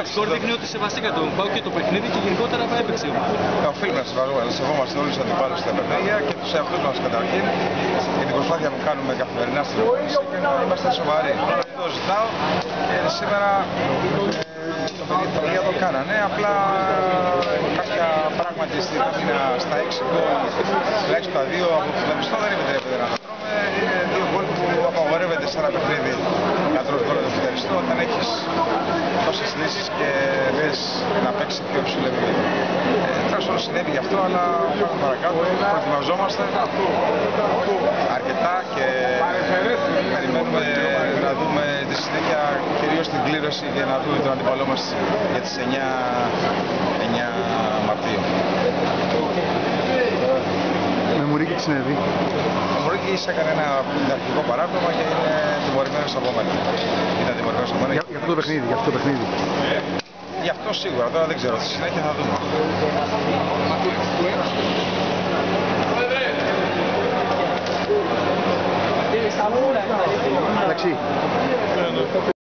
Εντάξει, σκορ το- δείχνει ότι σεβαστήκα τον Πάο και το παιχνίδι και γενικότερα έπαιξε η ομάδα. Ε, Οφείλουμε να σεβα- να σεβόμαστε όλους του αντιπάλου στα παιχνίδια και τους εαυτούς μας καταρχήν για την προσπάθεια που κάνουμε καθημερινά στην προπόνηση και να είμαστε σοβαροί. Δεν το ζητάω και σήμερα ε, το παιδί- τα παιδιά το κάνανε. Απλά ε, κάποια πράγματα στην άμυνα στα 6 γκολ, τουλάχιστον τα δύο από το Λαμπιστό δεν επιτρέπεται να τα τρώμε. Είναι δύο γκολ που απαγορεύεται σε ένα παιχνίδι να τρως γκολ από το Λαμπιστό όταν έχεις τόσες λύσεις και θες να παίξει πιο ψηλό επίπεδο. Ε, Τέλος πάντων συνέβη γι' αυτό, αλλά πάμε παρακάτω. Προετοιμαζόμαστε αρκετά και περιμένουμε να δούμε τη συνέχεια κυρίως την κλήρωση και να δούμε τον αντίπαλό μας για τις 9, 9 Μαρτίου. Με Μουρίκη τι συνέβη; Ο Μωρίκης έκανε ένα αρχικό παράπλωμα και είναι τιμωρημένος από μένα. Ήταν τιμωρημένος από μένα. Για, για αυτό το παιχνίδι, για αυτό το παιχνίδι. Γι' αυτό σίγουρα, τώρα δεν ξέρω. Στη συνέχεια θα δούμε. Εντάξει.